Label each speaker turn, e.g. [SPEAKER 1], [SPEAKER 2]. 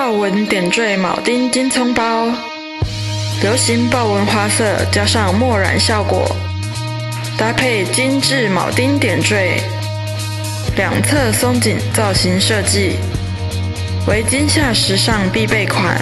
[SPEAKER 1] 豹纹点缀铆钉金葱包。流行豹纹花色加上墨染效果搭配精致铆钉点缀两侧松紧造型设计为今夏时尚必备款。